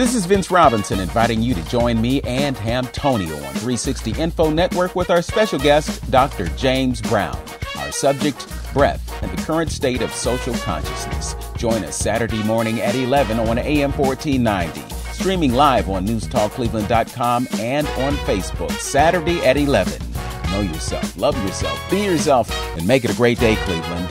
This is Vince Robinson inviting you to join me and Hamtonio on 360 Info Network with our special guest, Dr. James Brown. Our subject, breath and the current state of social consciousness. Join us Saturday morning at 11 on AM 1490. Streaming live on newstalkcleveland.com and on Facebook, Saturday at 11. Know yourself, love yourself, be yourself, and make it a great day, Cleveland.